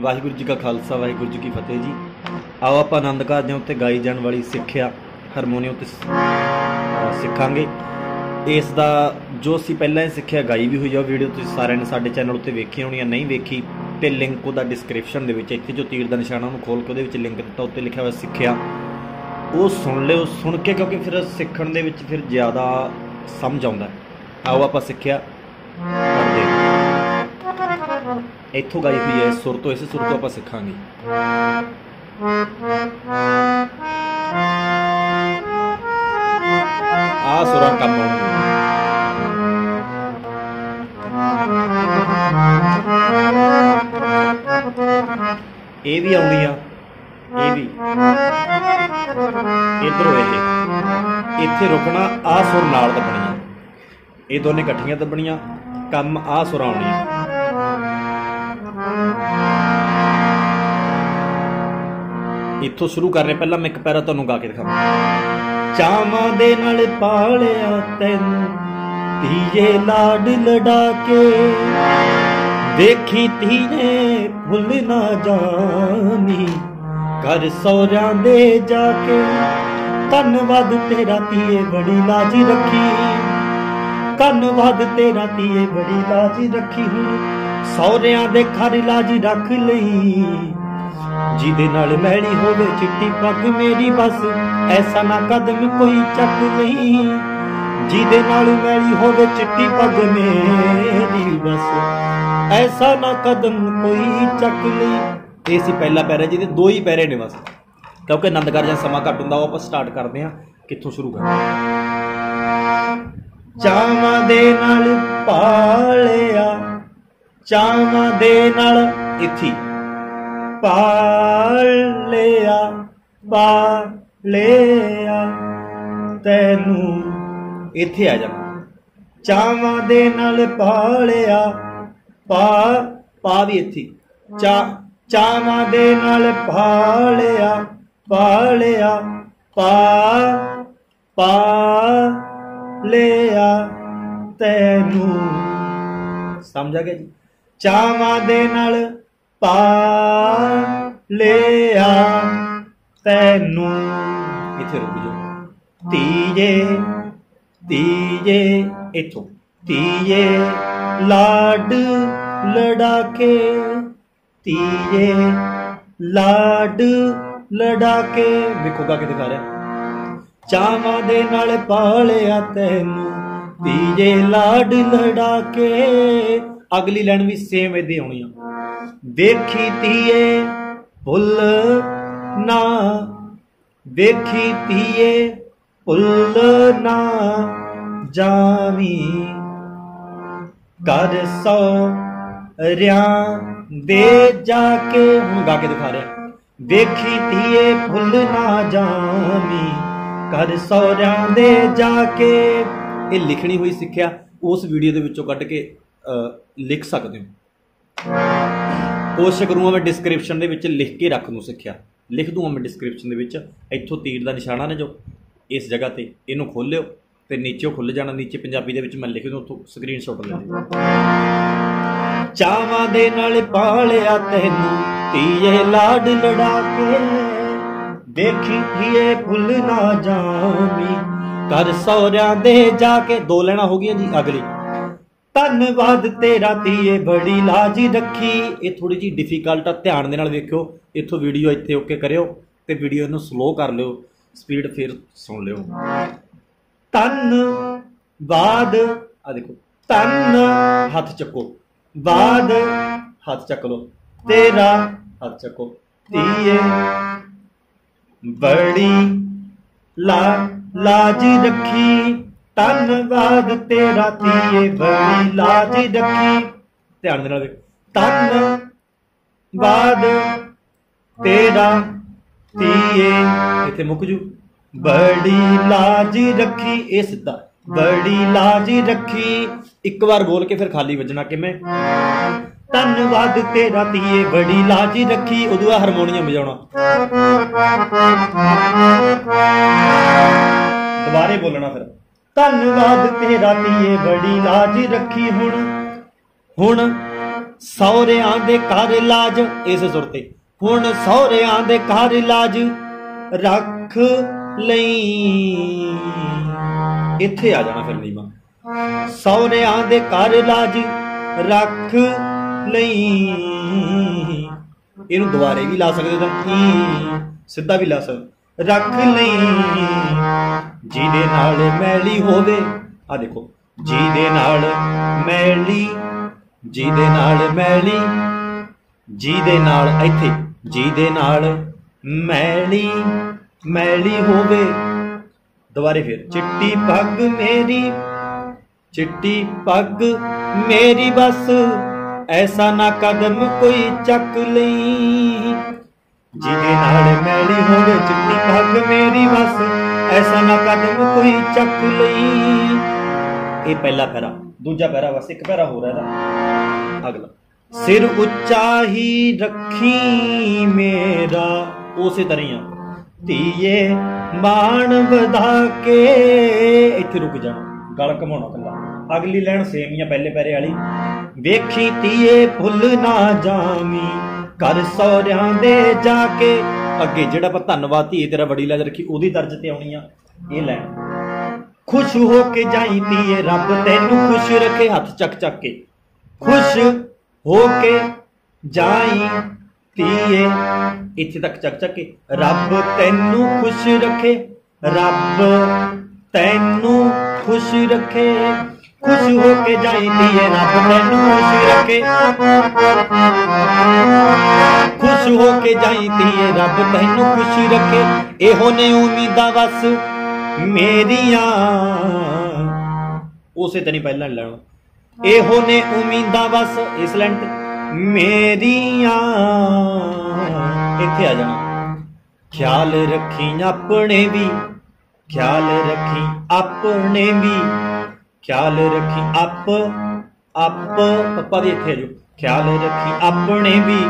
ਵਾਹਿਗੁਰੂ ਜੀ ਕਾ ਖਾਲਸਾ, ਵਾਹਿਗੁਰੂ ਜੀ ਕੀ ਫਤਿਹ ਜੀ। ਆਓ ਆਪਾਂ ਆਨੰਦ ਕਾਰਜਾਂ ਉੱਤੇ ਗਾਈ ਜਾਣ ਵਾਲੀ ਸਿੱਖਿਆ ਹਾਰਮੋਨੀਅਮ ਉੱਤੇ ਸਿੱਖਾਂਗੇ। ਇਸ ਦਾ ਜੋ ਅਸੀਂ ਪਹਿਲਾਂ ਹੀ ਸਿੱਖਿਆ ਗਾਈ ਵੀ ਹੋਈ ਆ ਵੀਡੀਓ ਤੁਸੀਂ ਸਾਰਿਆਂ ਨੇ ਸਾਡੇ ਚੈਨਲ ਉੱਤੇ ਵੇਖੀ ਹੋਣੀ ਆ, ਨਹੀਂ ਵੇਖੀ, ਤੇ ਲਿੰਕ ਉਹਦਾ ਡਿਸਕ੍ਰਿਪਸ਼ਨ ਦੇ ਵਿੱਚ, ਇੱਥੇ ਜੋ ਤੀਰ ਦਾ ਨਿਸ਼ਾਨਾ ਉਹਨੂੰ ਖੋਲ ਕੇ ਉਹਦੇ ਵਿੱਚ ਲਿੰਕ ਦਿੱਤਾ, ਉੱਤੇ ਲਿਖਿਆ ਹੋਇਆ ਸਿੱਖਿਆ। ਉਹ ਸੁਣ ਲਿਓ, ਸੁਣ ਕੇ, ਕਿਉਂਕਿ ਫਿਰ ਸਿੱਖਣ ਦੇ ਵਿੱਚ ਫਿਰ ਜ਼ਿਆਦਾ ਸਮਝ ਆਉਂਦਾ। ਆਓ ਆਪਾਂ ਸਿੱਖਿਆ। ਇੱਥੋਂ ਗਾਈ ਹੋਈ ਹੈ ਸੁਰ ਤੋਂ ਇਸੇ ਸੁਰ ਤੋਂ ਆਪਾਂ ਸਿੱਖਾਂਗੇ ਆ ਸੁਰਾਂ ਕੰਮ ਆਉਣਗੇ ਇਹ ਵੀ ਆਉਂਦੀਆਂ ਇਹ ਵੀ ਇਧਰੋਂ ਇਹ ਇੱਥੇ ਰੁਕਣਾ ਆ ਸੁਰ ਨਾਲ ਦੱਬਣੀਆਂ ਇਹ ਦੋਨੇ ਇਕੱਠੀਆਂ ਦੱਬਣੀਆਂ ਕੰਮ ਆ ਸੁਰਾਂ ਆਉਣੀਆਂ ਇੱਥੋਂ ਸ਼ੁਰੂ ਕਰ ਕਰਨੇ ਪਹਿਲਾਂ ਮੈਂ ਇੱਕ ਪੈਰਾ ਤੁਹਾਨੂੰ ਗਾ ਕੇ ਦਿਖਾਵਾਂ। ਚਾਵਾਂ ਦੇ ਨਾਲ ਪਾਲਿਆ ਤੈਨੂੰ ਧੀਏ ਲਾਡ ਲਡਾ ਕੇ ਦੇਖੀ ਧੀਏ ਭੁੱਲ ਨਾ ਜਾਨੀ ਕਰ ਸੌਰਿਆਂ ਦੇ ਜਾ ਕੇ ਧੰਨਵਾਦ ਤੇਰਾ ਧੀਏ, ਬੜੀ ਲਾਜੀ ਰੱਖੀ। ਧੰਨਵਾਦ ਤੇਰਾ ਧੀਏ, ਬੜੀ ਲਾਜੀ ਰੱਖੀ। ਹੁਣ ਸੌਰਿਆਂ ਦੇ ਖਰ ਲਾਜੀ ਰੱਖ ਲਈ। ਜਿਹਦੇ ਨਾਲ ਮੈਲੀ ਹੋਵੇ ਚਿੱਟੀ ਪੱਗ ਮੇਰੀ ਬਸ, ਐਸਾ ਨਾ ਕਦਮ ਕੋਈ ਚੱਕ ਨਹੀਂ। ਜਿਹਦੇ ਨਾਲ ਮੈਲੀ ਹੋਵੇ ਚਿੱਟੀ ਪੱਗ ਮੇਰੀ ਬਸ, ਐਸਾ ਨਾ ਕਦਮ ਕੋਈ ਚੱਕ ਲਈ ਇਹ ਸੀ ਪਹਿਲਾ ਪੈਰਾ ਜਿਹਦੇ ਦੋ ਹੀ ਪੈਰੇ ਨੇ ਬਸ। ਕਿਉਂਕਿ ਆਨੰਦ ਕਾਰਜਾਂ ਸਮਾਂ ਘੱਟ ਹੁੰਦਾ, ਉਹ ਆਪਾਂ ਸਟਾਰਟ ਕਰਦੇ ਹਾਂ, ਕਿੱਥੋਂ ਸ਼ੁਰੂ ਕਰਦੇ ਚਾਵਾਂ ਦੇ ਨਾਲ ਪਾਲਿਆ, ਚਾਵਾਂ ਦੇ ਨਾਲ ਇੱਥੇ ਪਾਲ ਲਿਆ ਪਾ ਲਿਆ ਤੈਨੂੰ। ਇੱਥੇ ਆ ਜਾ। ਚਾਵਾਂ ਦੇ ਨਾਲ ਪਾਲਿਆ, ਪਾ ਪਾ ਵੀ ਇੱਥੇ। ਚਾ, ਚਾਵਾਂ ਦੇ ਨਾਲ ਪਾਲਿਆ ਪਾਲਿਆ, ਪਾ ਪਾ ਲਿਆ ਤੈਨੂੰ। ਸਮਝ ਆ ਗਿਆ ਜੀ? ਚਾਵਾਂ ਦੇ ਨਾਲ ਪਾ ਲਿਆ ਤੈਨੂੰ। ਇੱਥੇ ਰੁਕ ਜਾਓ। ਤੀਏ ਤੀਏ ਇਥੋਂ। ਤੀਏ ਲਾਡ ਲੜਾ ਕੇ ਤੀਏ ਲਾਡ ਲੜਾ ਕੇ ਵੇਖੋ ਗਾ ਕੇ ਦਿਖਾ ਰਿਹਾ। ਚਾਵਾਂ ਦੇ ਨਾਲ ਪਾਲਿਆ ਤੈਨੂੰ। ਤੀਜੇ, ਲਾਡ ਲੜਾ ਕੇ ਅਗਲੀ ਲਾਈਨ ਵੀ ਸੇਮ ਇਦਾਂ ਆਉਣੀ ਆ। ਦੇਖੀ ਧੀਏ ਭੁੱਲ ਨਾ। ਦੇਖੀ ਧੀਏ ਭੁੱਲ ਨਾ। ਜਾਵੀ। ਕਰ ਸੋ ਰਿਆਂ ਦੇ ਜਾ ਕੇ। ਹੁਣ ਗਾ ਕੇ ਦਿਖਾ ਰਿਹਾ। ਵੇਖੀ ਧੀਏ ਭੁੱਲ ਨਾ ਜਾਵੀ। ਕਰ ਸੌਰਿਆਂ ਦੇ ਜਾ ਕੇ। ਇਹ ਲਿਖਣੀ ਹੋਈ ਸਿੱਖਿਆ ਉਸ ਵੀਡੀਓ ਦੇ ਵਿੱਚੋਂ ਕੱਢ ਕੇ ਅਹ, ਲਿਖ ਸਕਦੇ ਹੋ। ਕੋਸ਼ਿਸ਼ ਕਰੂੰਗਾ ਮੈਂ ਡਿਸਕ੍ਰਿਪਸ਼ਨ ਦੇ ਵਿੱਚ ਲਿਖ ਕੇ ਰੱਖ ਨੂੰ ਸਿੱਖਿਆ। ਲਿਖ ਦੂੰਗਾ ਮੈਂ ਡਿਸਕ੍ਰਿਪਸ਼ਨ ਦੇ ਵਿੱਚ। ਇੱਥੋਂ ਤੀਰ ਦਾ ਨਿਸ਼ਾਨਾ ਨੇ ਜੋ, ਇਸ ਜਗ੍ਹਾ ਤੇ। ਇਹਨੂੰ ਖੋਲਿਓ ਤੇ ਨੀਚੇ ਖੁੱਲ ਜਾਣਾ। ਨੀਚੇ ਪੰਜਾਬੀ ਦੇ ਵਿੱਚ ਮੈਂ ਲਿਖ ਦੂੰ, ਉੱਥੋਂ ਸਕਰੀਨਸ਼ਾਟ ਲੈ ਲਿਓ ਚਾਵਾਂ ਦੇ ਨਾਲ ਪਾਲਿਆ ਤੈਨੂੰ ਧੀਏ ਲਾਡ ਲੜਾ ਕੇ ਦੇਖੀ ਧੀਏ, ਭੁੱਲ ਨਾ ਜਾਵੀਂ। ਕਰ ਸੌਰਿਆਂ ਦੇ ਜਾ ਕੇ ਦੋ ਲੈਣਾ ਹੋ ਗਈਆਂ ਜੀ, ਅਗਲੀ। ਧੰਨਵਾਦ ਤੇਰਾ ਧੀਏ, ਬੜੀ ਲਾਜ ਰੱਖੀ। ਇਹ ਥੋੜੀ ਜੀ ਡਿਫਿਕਲਟ ਆ, ਧਿਆਨ ਦੇ ਨਾਲ ਵੇਖਿਓ। ਇੱਥੋਂ ਵੀਡੀਓ ਇੱਥੇ ਓਕੇ ਕਰਿਓ ਤੇ ਵੀਡੀਓ ਨੂੰ ਸਲੋ ਕਰ ਲਿਓ। ਸਪੀਡ ਫਿਰ ਸੁਣ ਲਿਓ। ਧੰਨਵਾਦ ਆ ਦੇਖੋ, ਧੰਨ ਹੱਥ ਚੱਕੋ। ਬਾਦ ਹੱਥ ਚੱਕ ਲਓ। ਤੇਰਾ ਹੱਥ ਚੱਕੋ। ਧੀਏ, ਬੜੀ ਲਾ, ਲਾਜ ਰੱਖੀ। ਧੰਨਵਾਦ ਤੇਰਾ ਧੀਏ, ਬੜੀ ਲਾਜ ਰੱਖੀ। ਧਿਆਨ ਦੇ ਨਾਲ ਵੇਖ ਧੰਨਵਾਦ ਤੇਰਾ ਧੀਏ। ਇੱਥੇ ਮੁੱਕ ਜੂ। ਬੜੀ ਲਾਜ ਰੱਖੀ, ਇਹ ਸਿੱਧਾ। ਬੜੀ ਲਾਜ ਰੱਖੀ। ਇੱਕ ਵਾਰ ਬੋਲ ਕੇ ਫਿਰ ਖਾਲੀ ਵੱਜਣਾ ਕਿਵੇਂ? ਧੰਨਵਾਦ ਤੇਰਾ ਧੀਏ, ਬੜੀ ਲਾਜ ਰੱਖੀ। ਉਦੋਂ ਆ ਹਾਰਮੋਨੀਅਮ ਵਜਾਉਣਾ। ਦੁਬਾਰੇ ਬੋਲਣਾ ਫਿਰ। ਧੰਨਵਾਦ ਤੇਰਾ ਧੀਏ, ਬੜੀ ਲਾਜ ਰੱਖੀ ਹੁਣ। ਹੁਣ ਸੌਰਿਆਂ ਦੇ ਘਰ ਇਲਾਜ ਇਸ ਸੁਰ ਤੇ। ਹੁਣ ਸੌਰਿਆਂ ਦੇ ਘਰ ਇਲਾਜ ਰੱਖ ਲਈ। ਇੱਥੇ ਆ ਜਾਣਾ ਫਿਰ ਨੀਮਾ। ਸੌਰਿਆਂ ਦੇ ਘਰ ਇਲਾਜ ਰੱਖ ਲਈ। ਇਹਨੂੰ ਦੁਬਾਰੇ ਵੀ ਲਾ ਸਕਦੇ ਤਾਂ ਈ ਸਿੱਧਾ ਵੀ ਲਾ ਸਕਦੇ ਰੱਖ ਲਈ। ਜਿਹਦੇ ਨਾਲ ਮੈਲੀ ਹੋਵੇ ਆ ਦੇਖੋ, ਜਿਹਦੇ ਨਾਲ ਮੈਲੀ, ਜਿਹਦੇ ਨਾਲ ਮੈਲੀ, ਜਿਹਦੇ ਨਾਲ ਇੱਥੇ, ਜਿਹਦੇ ਨਾਲ ਮੈਲੀ ਮੈਲੀ ਹੋਵੇ। ਦੁਬਾਰੇ ਫਿਰ, ਚਿੱਟੀ ਪੱਗ ਮੇਰੀ, ਚਿੱਟੀ ਪੱਗ ਮੇਰੀ ਬਸ, ਐਸਾ ਨਾ ਕਦਮ ਕੋਈ ਚੱਕ ਲਈ। ਜਿਹਦੇ ਨਾਲ ਮੈਲੀ ਹੋਵੇ ਚਿੱਟੀ ਪੱਗ ਮੇਰੀ ਬਸ ਐਸਾ ਨਾ ਕਦਮ ਕੋਈ ਚੱਕ ਲਈ। ਇਹ ਪਹਿਲਾ ਪੈਰਾ, ਦੂਜਾ ਪੈਰਾ ਬਸ, ਇੱਕ ਪੈਰਾ ਹੋਰ ਹੈ ਇਹਦਾ। ਅਗਲਾ, ਸਿਰ ਉੱਚਾ ਹੀ ਰੱਖੀ ਮੇਰਾ, ਉਸੇ ਤਰ੍ਹਾਂ ਹੀ ਆ। ਧੀਏ, ਮਾਣ ਵਧਾ ਕੇ ਇੱਥੇ ਰੁਕ ਜਾ, ਗਲ ਘਮਾਉਣਾ ਕੱਲਾ ਅਗਲੀ ਲਾਈਨ ਸੇਮ ਹੀ ਆ, ਪਹਿਲੇ ਪੈਰੇ ਵਾਲੀ। ਵੇਖੀ ਧੀਏ, ਭੁੱਲ ਨਾ ਜਾਵੀਂ। ਘਰ ਸਹੁਰਿਆਂ ਦੇ ਜਾ ਕੇ। ਅੱਗੇ ਜਿਹੜਾ ਆਪਾਂ ਧੰਨਵਾਦ ਧੀਏ ਤੇਰਾ ਬੜੀ ਲਾਜ ਰੱਖੀ, ਉਹਦੀ ਦਰਜ ਤੇ ਆਉਣੀ ਆ। ਇਹ ਲੈਣ ਖੁਸ਼ ਹੋ ਕੇ ਜਾਈ ਧੀਏ ਰੱਬ, ਤੈਨੂੰ ਖੁਸ਼ ਰੱਖੇ ਹੱਥ ਚੱਕ ਚੱਕ ਕੇ। ਖੁਸ਼ ਹੋ ਕੇ ਜਾਈ ਧੀਏ। ਇੱਥੇ ਤੱਕ ਚੱਕ ਚੱਕ ਕੇ। ਰੱਬ ਤੈਨੂੰ ਖੁਸ਼ ਰੱਖੇ। ਰੱਬ ਤੈਨੂੰ ਖੁਸ਼ ਰੱਖੇ। ਖੁਸ਼ ਹੋ ਕੇ ਜਾਈ ਧੀਏ ਰੱਬ ਤੈਨੂੰ ਖੁਸ਼ ਰੱਖੇ। ਖੁਸ਼ ਹੋ ਕੇ ਜਾਈ ਧੀਏ ਰੱਬ ਤੈਨੂੰ ਖੁਸ਼ ਰੱਖੇ। ਇਹੋ ਨੇ ਉਮੀਦਾਂ ਵਸ ਮੇਰੀਆਂ। ਉਸੇ ਤਨੀ ਪਹਿਲਾਂ ਲੈਣਾ ਇਹੋ ਨੇ ਉਮੀਦਾਂ ਵਸ ਇਸ ਲਾਈਨ ਤੇ ਮੇਰੀਆਂ। ਇੱਥੇ ਆ ਜਾਣਾ। ਖਿਆਲ ਰੱਖੀ ਆਪਣੇ ਵੀ। ਖਿਆਲ ਰੱਖੀ ਆਪਣੇ ਵੀ। ਖਿਆਲ ਰੱਖੀ ਆਪ ਆਪ, ਪਪਾ ਦੀ ਇੱਥੇ ਆ ਜੋ ਖਿਆਲ ਰੱਖੀ ਆਪਣੇ ਵੀ,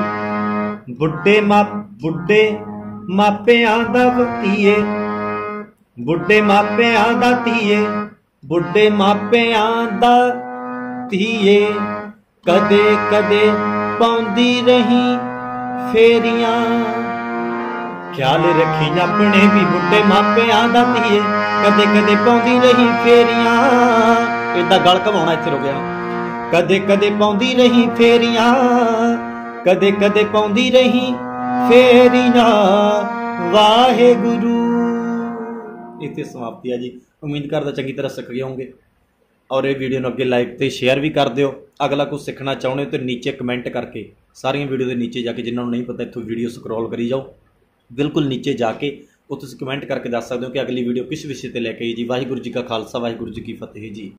ਬੁੱਢੇ ਮਾ ਬੁੱਢੇ ਮਾਪਿਆਂ ਦਾ ਧੀਏ ਬੁੱਢੇ ਮਾਪਿਆਂ ਦਾ ਧੀਏ, ਬੁੱਢੇ ਮਾਪਿਆਂ ਦਾ ਧੀਏ। ਕਦੇ ਕਦੇ ਪਾਉਂਦੀ ਰਹੀ ਫੇਰੀਆਂ। ਖਿਆਲ ਰੱਖੀ ਆਪਣੇ ਵੀ, ਬੁੱਢੇ ਮਾਪਿਆਂ ਦਾ ਧੀਏ। ਕਦੇ ਕਦੇ ਪਾਉਂਦੀ ਰਹੀ ਫੇਰੀਆਂ। ਇਦਾਂ ਗਲ ਘਵਾਉਣਾ ਇੱਥੇ ਰੁਕ ਜਾਣਾ ਕਦੇ ਕਦੇ ਪਾਉਂਦੀ ਰਹੀ ਫੇਰੀਆਂ। ਕਦੇ ਕਦੇ ਪਾਉਂਦੀ ਰਹੀ ਫੇਰੀਆਂ। ਵਾਹਿਗੁਰੂ। ਇੱਥੇ ਸਮਾਪਤੀ ਆ ਜੀ। ਉਮੀਦ ਕਰਦਾ ਚੰਗੀ ਤਰ੍ਹਾਂ ਸਿੱਖ ਗਏ ਹੋਵੋਗੇ। ਔਰ ਇਹ ਵੀਡੀਓ ਨੂੰ ਅੱਗੇ ਲਾਈਕ ਤੇ ਸ਼ੇਅਰ ਵੀ ਕਰ ਦਿਓ। ਅਗਲਾ ਕੁਝ ਸਿੱਖਣਾ ਚਾਹੁੰਦੇ ਹੋ ਤੇ ਨੀਚੇ ਕਮੈਂਟ ਕਰਕੇ ਸਾਰੀਆਂ ਵੀਡੀਓ ਦੇ ਨੀਚੇ ਜਾ ਕੇ ਜਿਨ੍ਹਾਂ ਨੂੰ ਨਹੀਂ ਪਤਾ, ਇੱਥੋਂ ਵੀਡੀਓ ਸਕਰੋਲ ਕਰੀ ਜਾਓ। ਬਿਲਕੁਲ ਨੀਚੇ ਜਾ ਕੇ ਉਹ ਤੁਸੀਂ ਕਮੈਂਟ ਕਰਕੇ ਦੱਸ ਸਕਦੇ ਹੋ ਕਿ ਅਗਲੀ ਵੀਡੀਓ ਕਿਸ ਵਿਸ਼ੇ ਤੇ ਲੈ ਕੇ ਆਈ ਜੀ? ਵਾਹਿਗੁਰੂ ਜੀ ਕਾ ਖਾਲਸਾ, ਵਾਹਿਗੁਰੂ ਜੀ ਕੀ ਫਤਿਹ ਜੀ।